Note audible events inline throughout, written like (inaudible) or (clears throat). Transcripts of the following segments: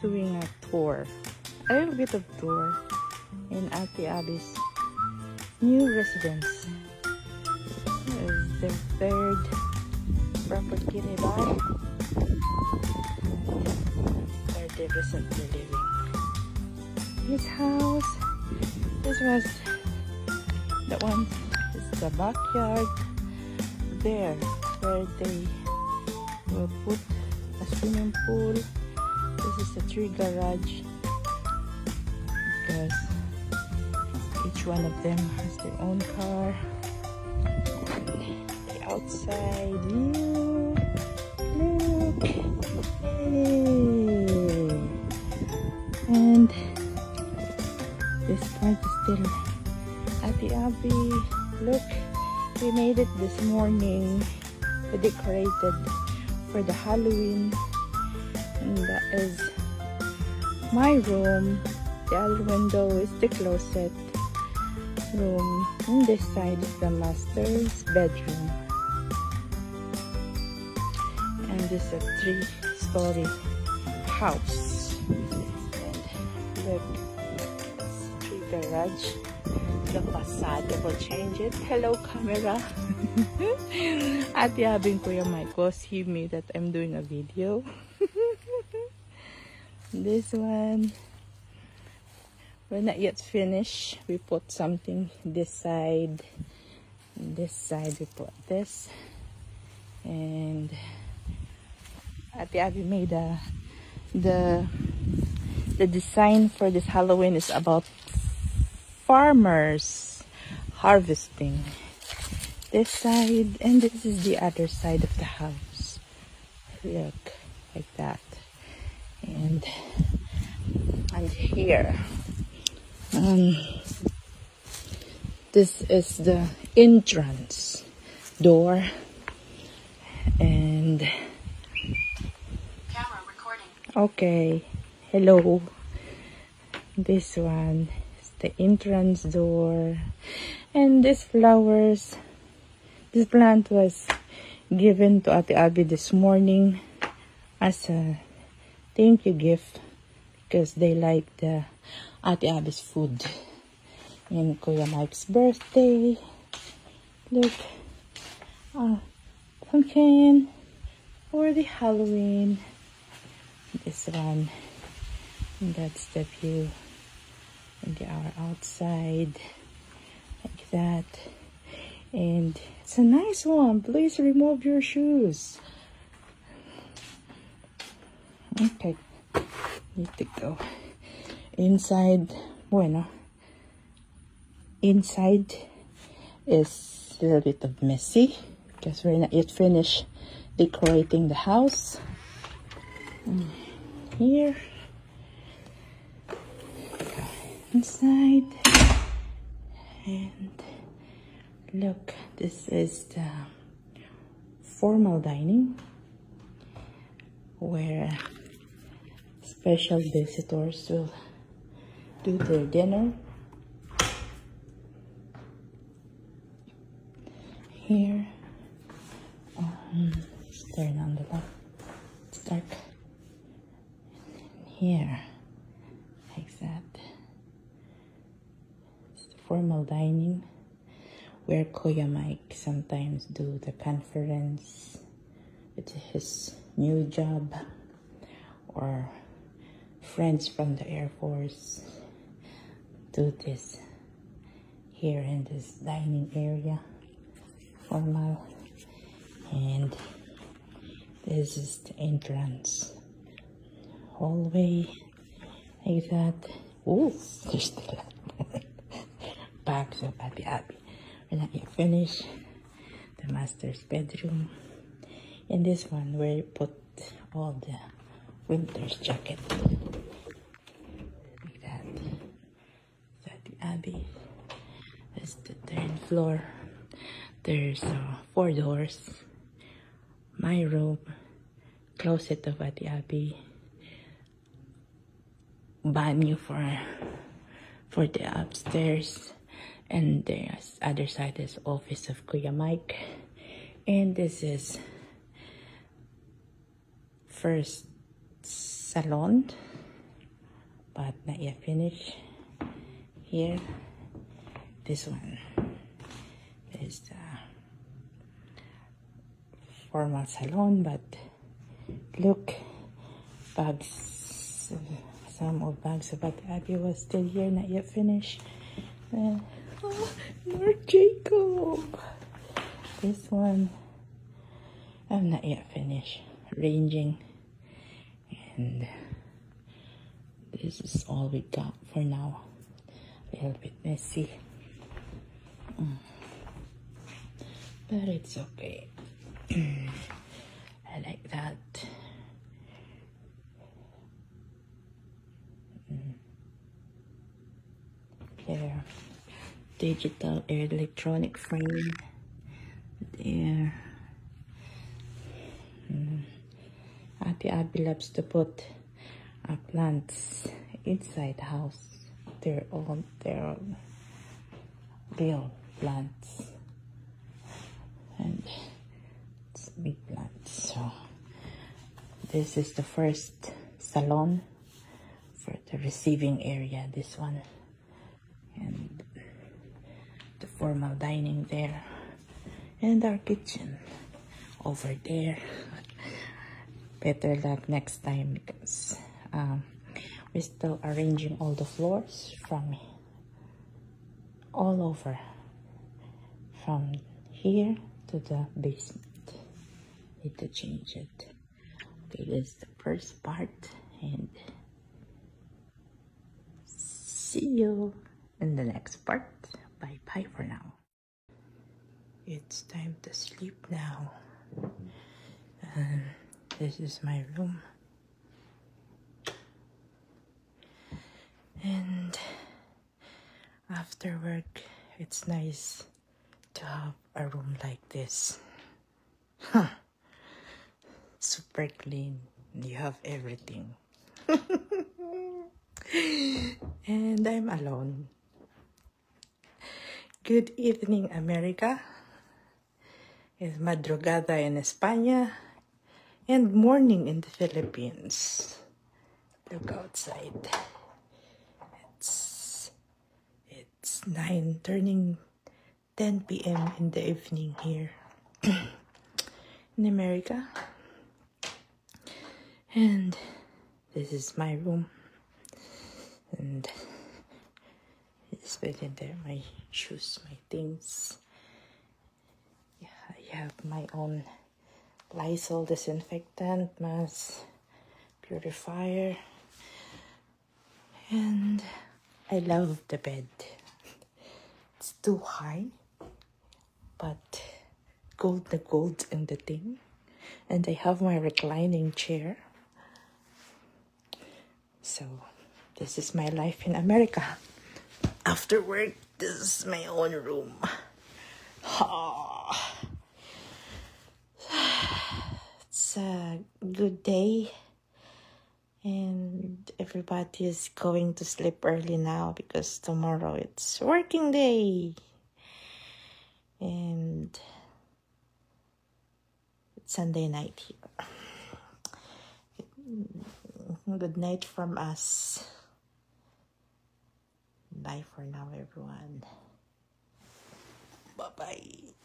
doing a tour, a little bit of tour in Ate Abby's new residence. This is their third property diba? Where they recently living. His house, this was the one, is the backyard there where they will put a swimming pool. Is a three garage because each one of them has their own car. The outside view. Look. Hey. And this part is still Ate Abby. Look, we made it this morning. We decorated for the Halloween. And that is my room. The other window is the closet room. And this side is the master's bedroom. And this is a three-story house. Look, it's garage. The facade, will change it. Hello, camera. At ko yung mic ko. See me that I'm doing a video. (laughs) this one. We're not yet finished. We put something this side. This side we put this. And Ate Abby made a, the the design for this Halloween is about farmers harvesting this side and this is the other side of the house. Look like that and and here. Um, this is the entrance door. And Camera recording. okay hello. This one is the entrance door. And these flowers this plant was given to Ate Abby this morning as a thank you gift because they like the Ate Abby's food. And Kuya Mike's birthday. Look. Uh, pumpkin for the Halloween. This one. And that's the view. And they are outside. Like that. And it's a nice one. Please remove your shoes. Okay. Need to go. Inside, bueno. Inside is a little bit of messy because we're not yet finished decorating the house. Here. Inside. And look, this is the formal dining where special visitors will do their dinner. Here, um, turn on the light. It's dark. Here, like that. It's the formal dining where Kuya Mike sometimes do the conference with his new job or friends from the Air Force do this here in this dining area formal and this is the entrance hallway like that. Oh there's still bags of Abby. Abby we're not yet finished the master's bedroom. In this one where you put all the winter's jacket. Like that. The Abbey. That's the third floor. There's uh, four doors. My room, closet of Ate Abby, banyo for for the upstairs, and the other side is office of Kuya Mike, and this is first salon but not yet finished. Here, this one is the formal salon, but look, bags, some of bags of Abby was still here, not yet finished. Uh, oh, Lord Jacob. This one, I'm not yet finished ranging, and this is all we got for now. A little bit messy, mm. but it's okay. (clears throat) I like that. Mm. There, digital electronic frame. There. Mm. Ate Abby loves to put uh, plants inside house. They're all they're real plants and it's big plants. So this is the first salon for the receiving area. This one and the formal dining there and our kitchen over there better luck next time because um, we're still arranging all the floors from all over from here to the basement. Need to change it. Okay this is the first part and see you in the next part. Bye bye for now. It's time to sleep now. And this is my room. And after work it's nice to have a room like this. Huh. super clean. You have everything. (laughs) And i'm alone. Good evening america. It's madrugada in españa and morning in the Philippines. Look outside. It's it's 9 turning 10 p.m. in the evening here (clears throat) in America. And this is my room. And it's bed in there, my shoes, my things. Yeah, I have my own Lysol disinfectant, mask purifier, and I love the bed. It's too high, but gold the gold in the thing, and I have my reclining chair. So this is my life in America. After work, this is my own room. Ah. it's a good day and everybody is going to sleep early now because tomorrow it's working day and it's Sunday night here. Good night from us. Bye for now, everyone. Bye bye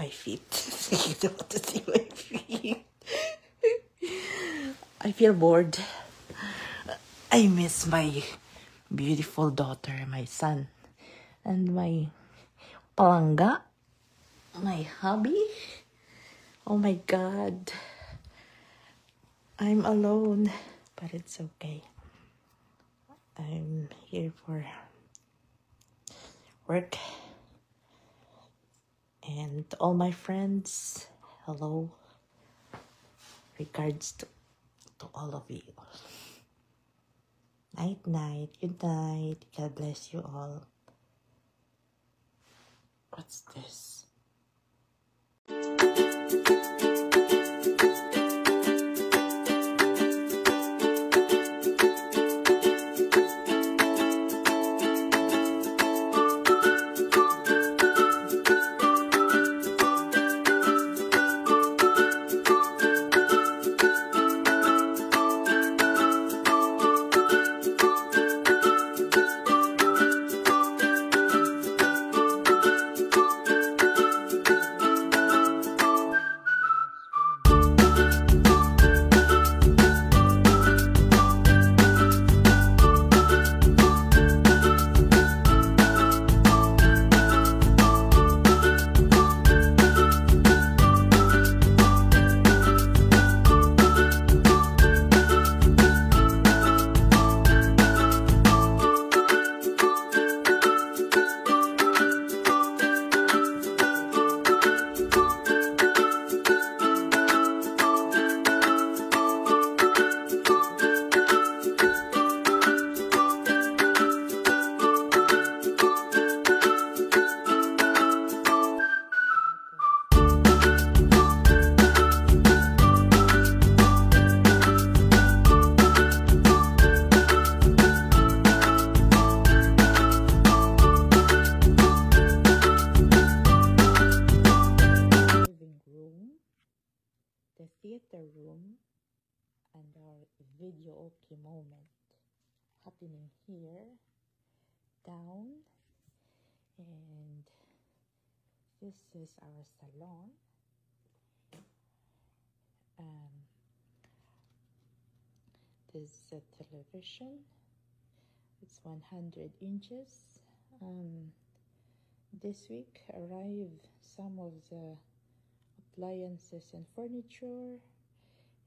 my feet. (laughs) you don't want to see my feet. I feel bored. I miss my beautiful daughter, my son, and my palanga, my hubby. Oh my god. I'm alone, but it's okay. I'm here for work and all my friends hello regards to, to all of you. Night night good night god bless you all. What's this theater room and our video okay moment happening here down and this is our salon. Um, this is a television. It's 100 inches. Um, this week arrive some of the appliances and furniture.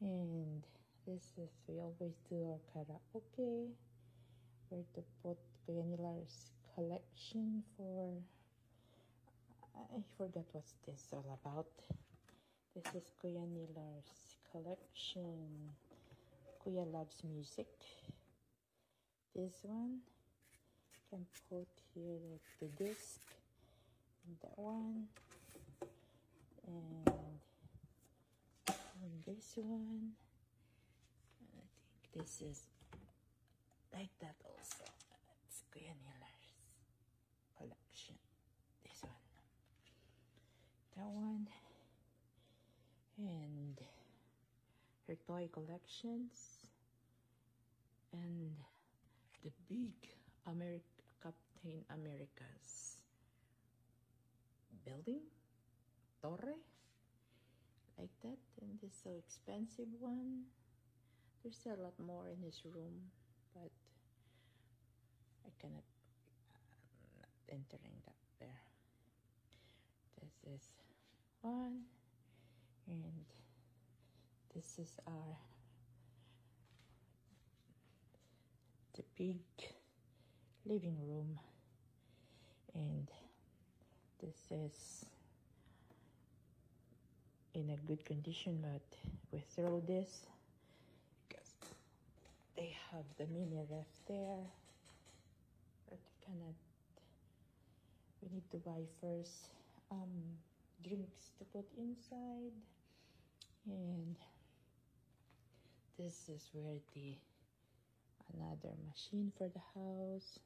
And this is we always do our karaoke. Where to put Kuya Nilar's collection for I forgot what's this is all about. This is Kuya Nilar's collection. Kuya loves music. This one can put here the disc. That one and, and this one I think this is like that also. It's Kuya Nilar's collection this one. That one. And her toy collections. And the big America Captain America's building torre like that and this so expensive one. There's a lot more in his room but I cannot I'm not entering that there. This is one and this is our the big living room. And this is in a good condition but we throw this because they have the mini ref there but we cannot we need to buy first um, drinks to put inside and this is where the another machine for the house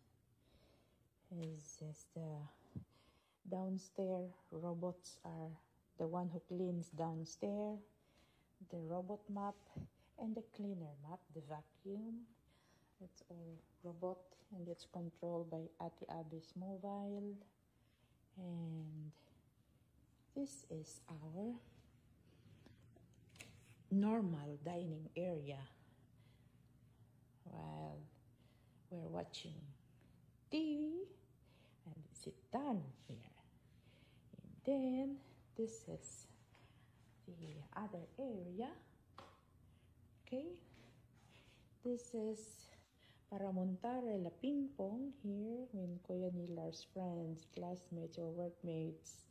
is just the downstairs robots are the one who cleans downstairs the robot map and the cleaner map the vacuum. It's all robot and it's controlled by Ate Abby's mobile. And this is our normal dining area. While we're watching TV and sit down here. And then this is the other area. Okay, this is para montar la ping pong here when Kuya Nilar's friends, classmates, or workmates,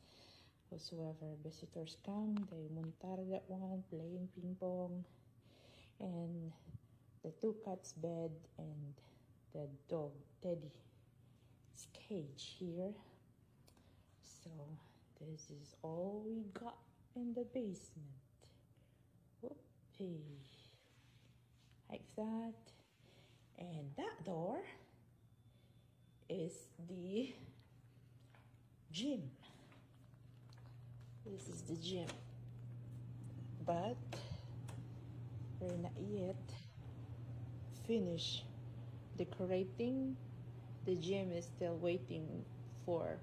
whosoever visitors come, they montar that one, playing ping pong, and the two cats bed and the dog Teddy's cage here. So this is all we got in the basement. Whoopee. Like that. And that door is the gym. This is the gym. But we're not yet finish decorating. The gym is still waiting for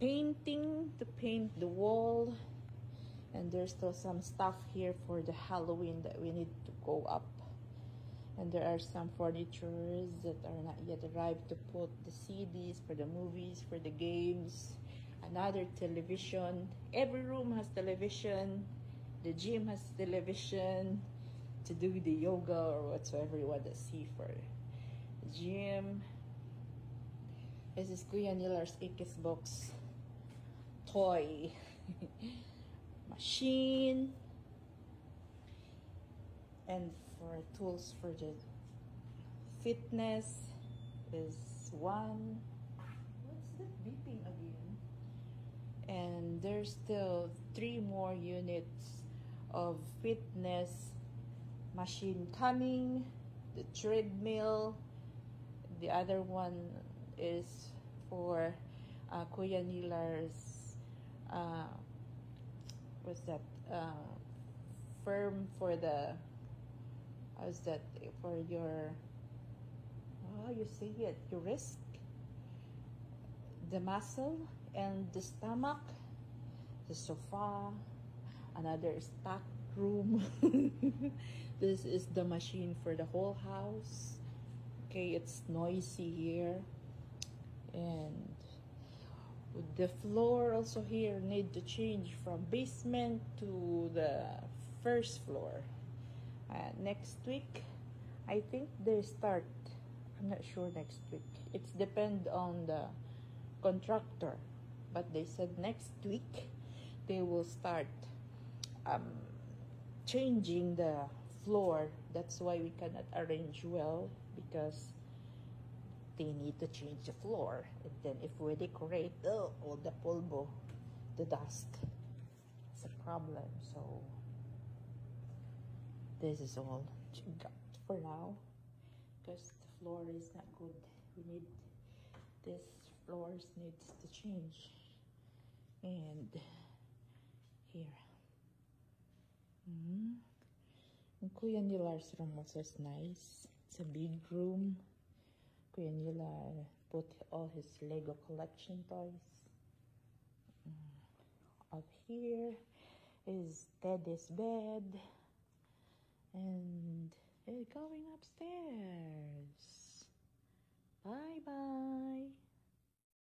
painting to paint the wall. And there's still some stuff here for the Halloween that we need to go up. And there are some furnitures that are not yet arrived to put the CDs for the movies, for the games, another television. Every room has television. The gym has television to do the yoga or whatsoever you want to see for the gym. This is Kuya Nilar's box toy (laughs) machine. And for tools for the fitness is one. What's that beeping again? And there's still three more units of fitness machine coming, the treadmill. The other one is for uh, Kuya Nilar's, uh, what's that, uh, firm for the how's that for your oh you see it your wrist the muscle and the stomach the sofa another stock room. (laughs) This is the machine for the whole house. Okay it's noisy here. And the floor also here need to change from basement to the first floor. Uh, next week i think they start. I'm not sure next week. It's depend on the contractor but they said next week they will start um, changing the floor. That's why we cannot arrange well because they need to change the floor. And then if we decorate, oh, all the polvo, the dust, it's a problem. So this is all got for now because the floor is not good. We need this floors needs to change. And here. Mm -hmm. And Kuya Nilar's room also is nice. It's a big room. Kuya put all his Lego collection toys. Mm. Up here is Teddy's bed. And going upstairs. Bye-bye.